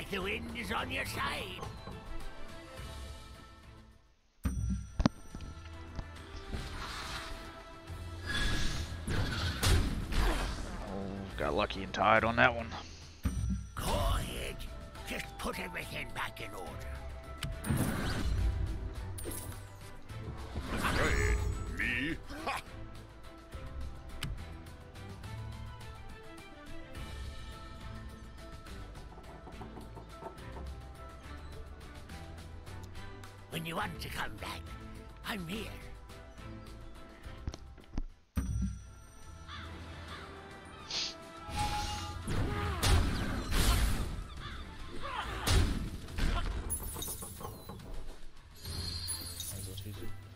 like the wind is on your side. Oh, got lucky and tied on that one. Go ahead. Just put everything back in order. To come back, I'm here.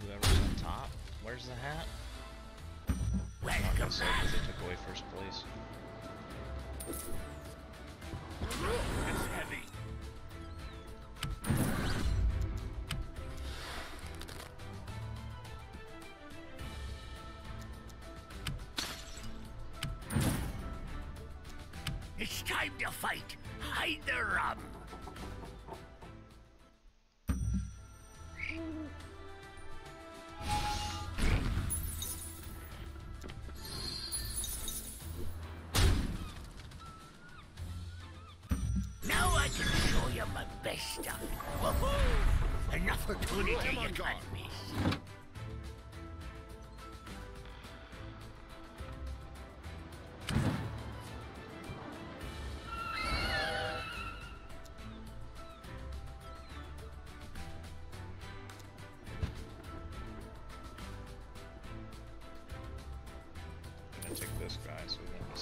whoever's on top? Where's the hat? Welcome back. they took away first place. It's heavy. Fight. Hide the rum.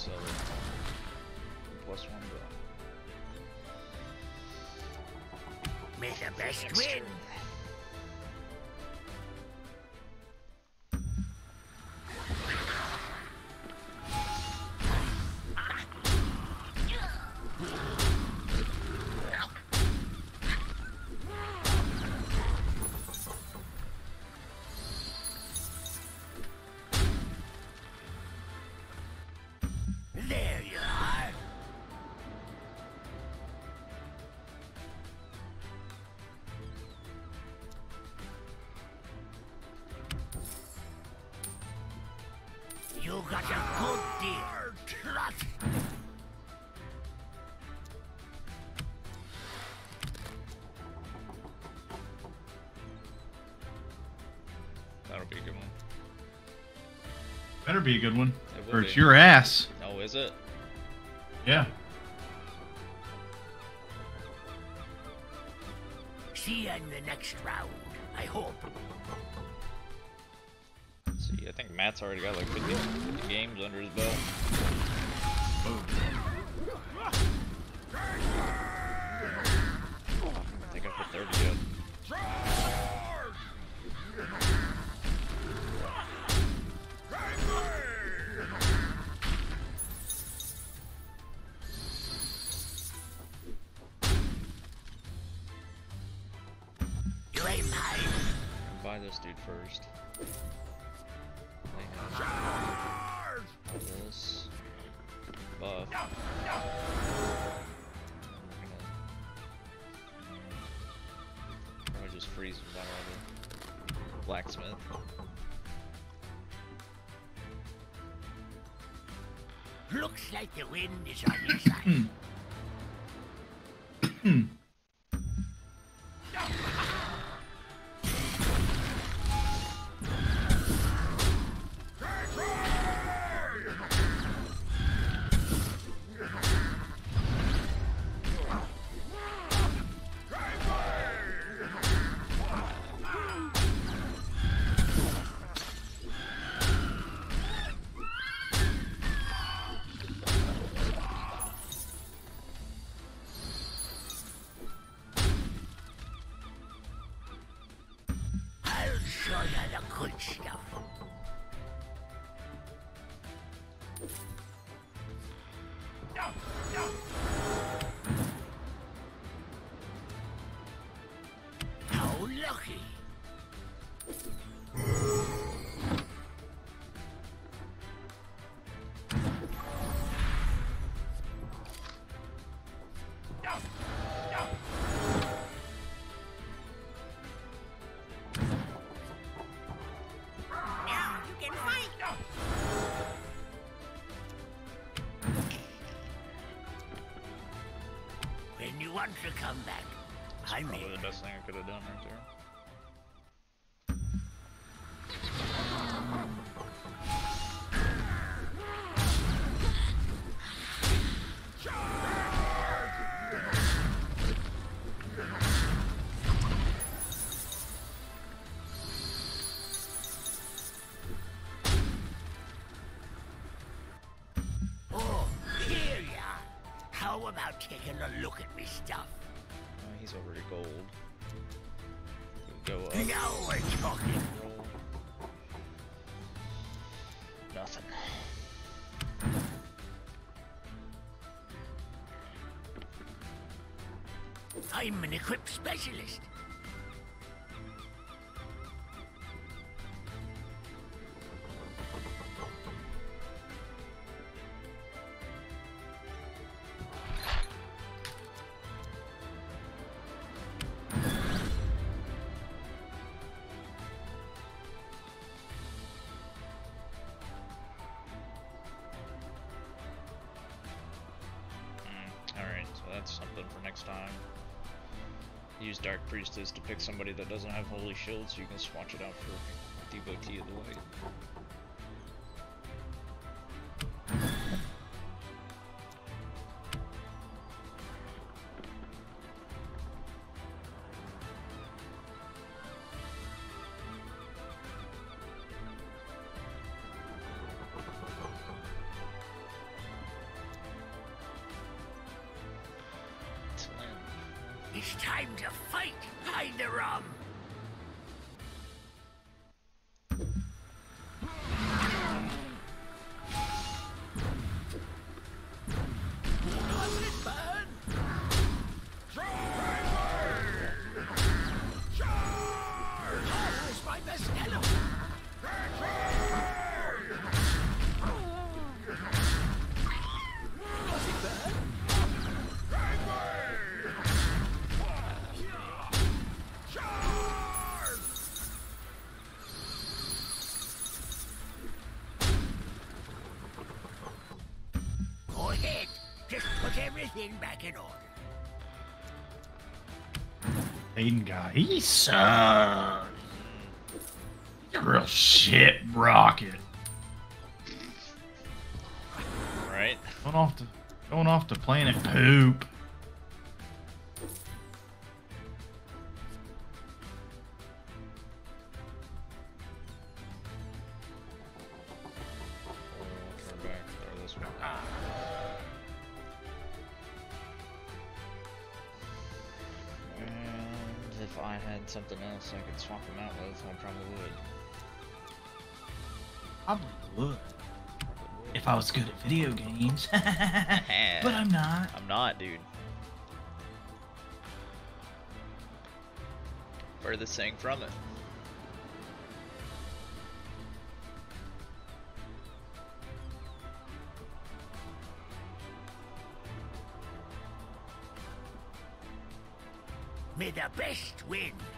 So we don't sell it. Plus one bill. May the best win. You got a good deal. Trot. That'll be a good one. Better be a good one. It Or it's be. your ass. Oh, is it? Yeah. See you in the next round, I hope. I think Matt's already got like 50, 50 games under his belt. I think I put 30 yet. Buy this dude first. Blacksmith. Looks like the wind is on your side. When you want to come back, I'm Probably the best thing I could have done right there. Taking a look at me stuff? Uh, he's already gold. Go up. We're talking. Nothing. I'm an equip specialist. Priestess to pick somebody that doesn't have Holy Shield so you can swatch it out for Devotee of the Light. Back in order. Aiden guy, he sucks. He's a real shit rocket. Right? Going off to going off to planet poop. Turn back, throw this one. If I had something else I could swap him out with, I probably would. Probably would. If I was good at video games. but I'm not. I'm not, dude. Furthest thing from it. May the best win.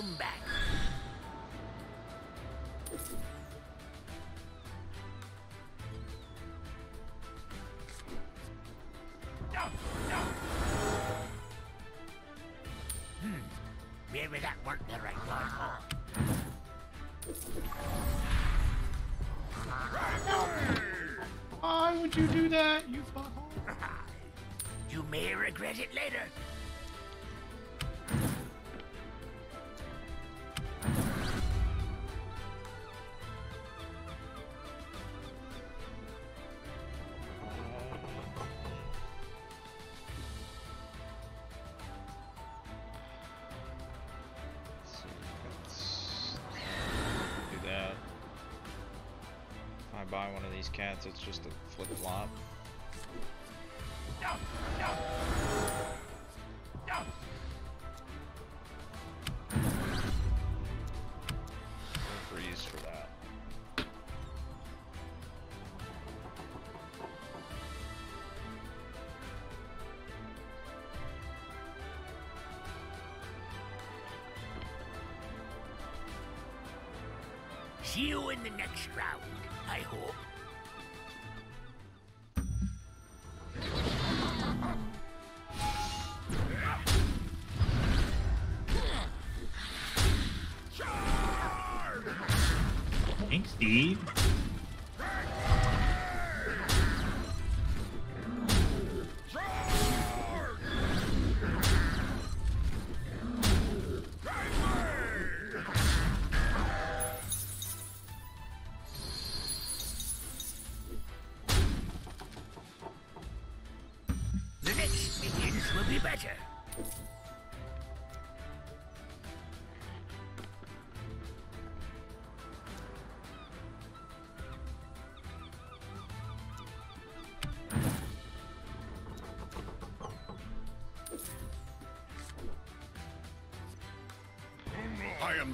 Welcome back. Hmm. Maybe that weren't the right one. Why would you do that, you butthole? You may regret it later. These cats, it's just a flip flop. No freeze for that. See you in the next round, I hope.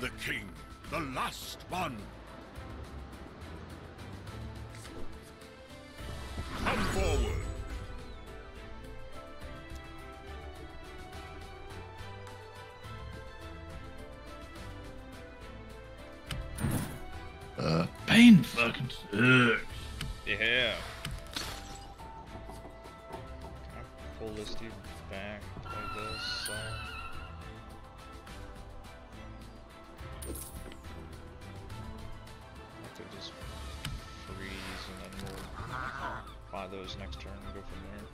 The king, the last one. Buy those next turn and go from there.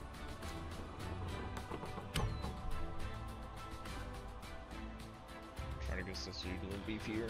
Try to get this dude a little beefier.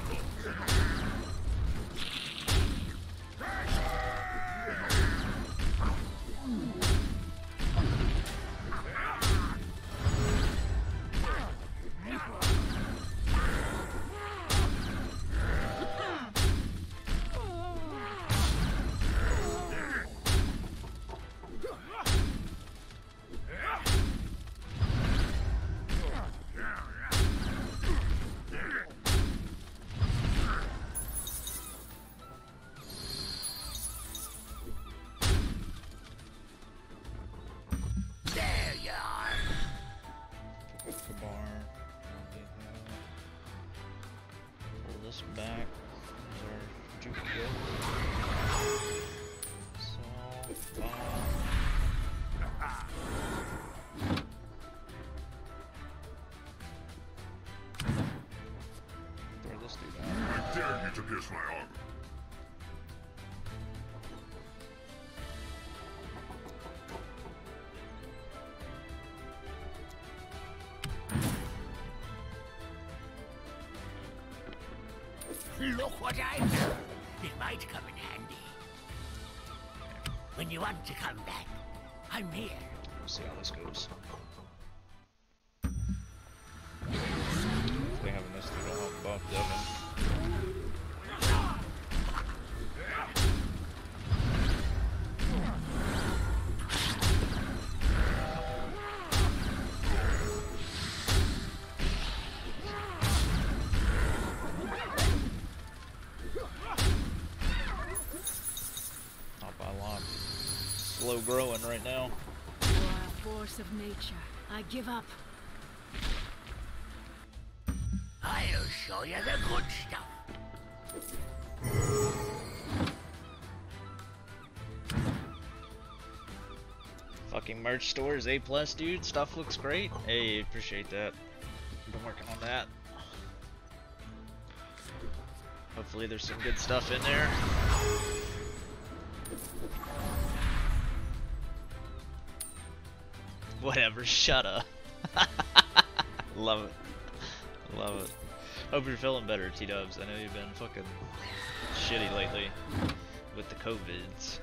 this back. There's our juke. Look what I've found. It might come in handy. When you want to come back, I'm here. We'll see how this goes. Slow growing right now. Wild force of nature. I give up. I'll show you the good stuff. Fucking merch store is A plus, dude. Stuff looks great. Hey, appreciate that. Been working on that. Hopefully there's some good stuff in there. Whatever, shut up. Love it. Love it. Hope you're feeling better, T-Dubs. I know you've been fucking shitty lately with the COVIDs.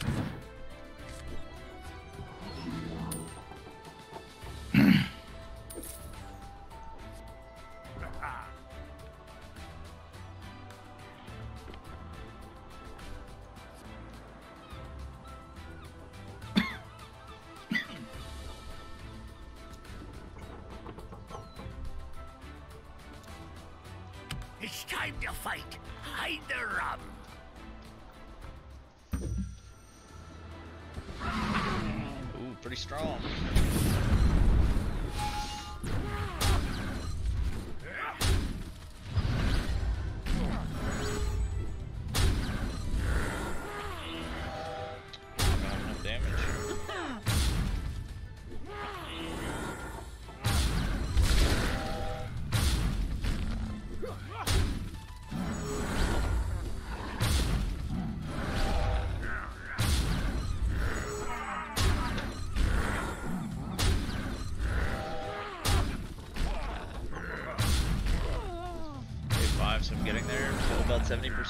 Pretty strong.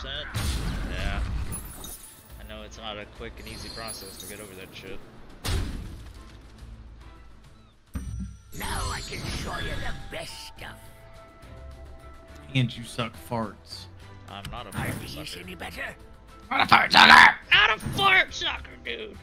Yeah. I know it's not a quick and easy process to get over that shit. Now I can show you the best stuff. And you suck farts. I'm not a Are fart these any better? What a fart sucker! Not a fart sucker, dude!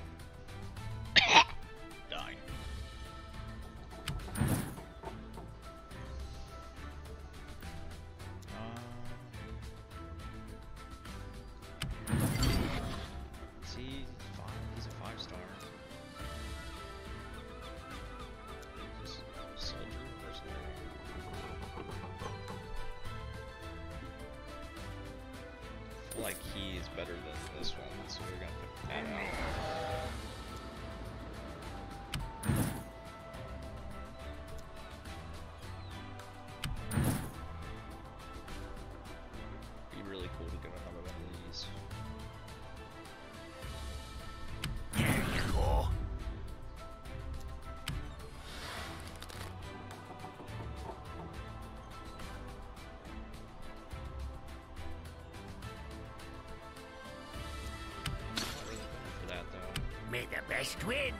Best win.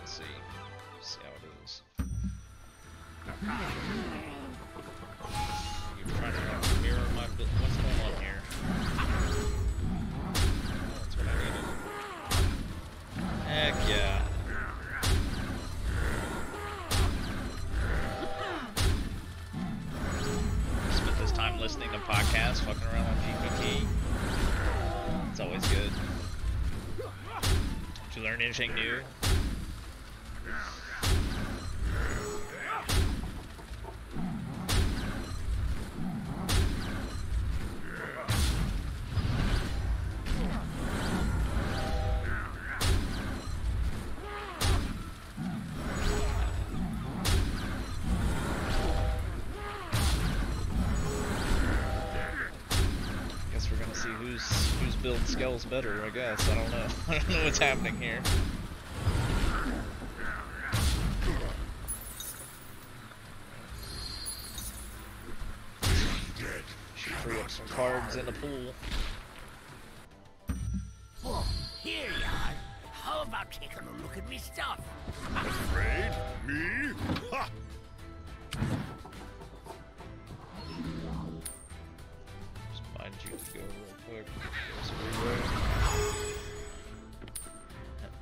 Let's see. see how it is. You're trying to mirror my what's going on here? That's what I needed. Heck yeah. Spent this time listening to podcasts, fucking around on GPT. It's always good. Did you learn anything new? Build scales better. I guess I don't know. I don't know what's happening here. Should free up some cards in the pool. Oh, here you are. How about taking a look at me stuff? Afraid? Me? Ha! Just mind you to go real quick.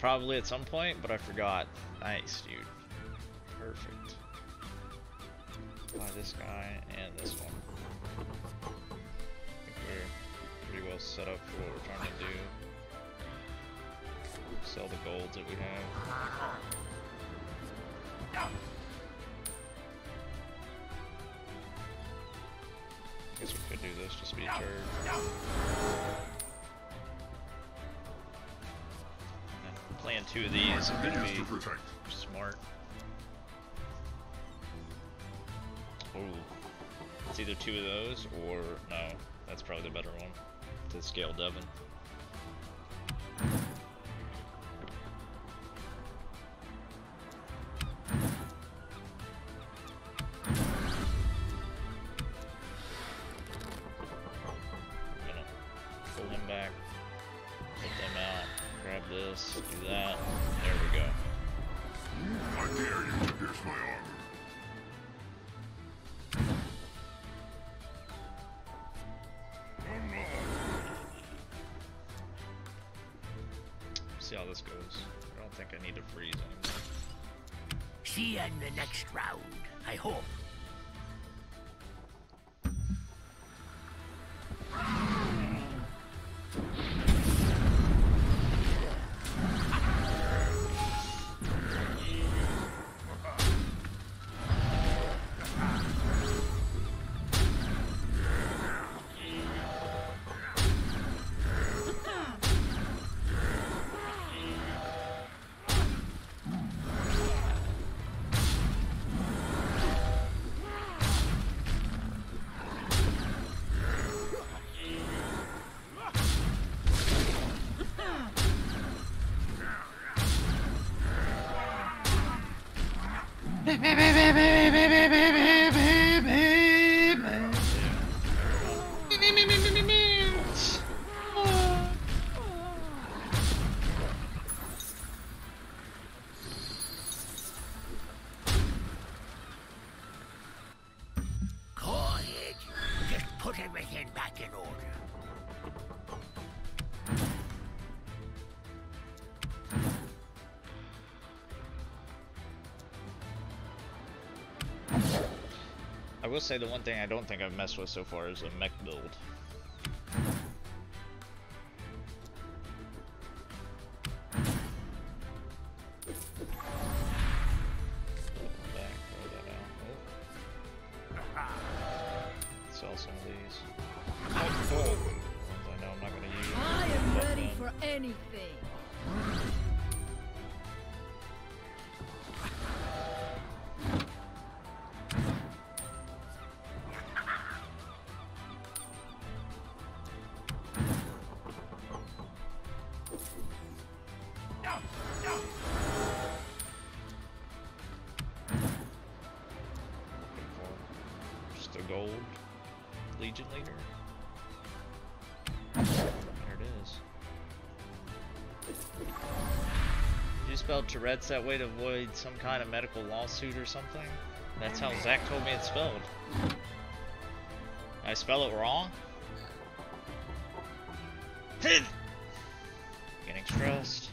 Probably at some point, but I forgot. Nice, dude. Perfect. Buy this guy and this one. I think we're pretty well set up for what we're trying to do. Sell the golds that we have. Guess we could do this, just be turd. Playing two of these is be to smart. Ooh. It's either two of those or no. That's probably the better one to scale Devon. See you in the next round, I hope. Say the one thing I don't think I've messed with so far is a mech build. Back, Did you spell Tourette's that way to avoid some kind of medical lawsuit or something? That's how Zach told me it's spelled. I spell it wrong? Getting stressed.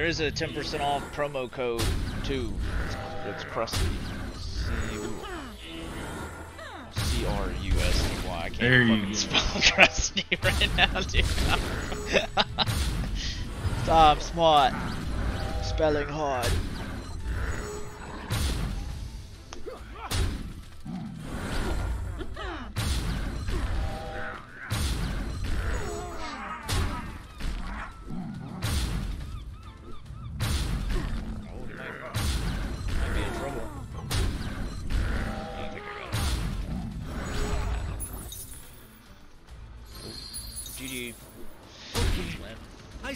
There is a 10% off promo code too. It's, crusty. C R U S T Y. I can't There fucking go. spell crusty right now, dude. Stop, smart. Spelling hard.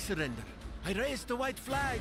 Surrender. I raise the white flag.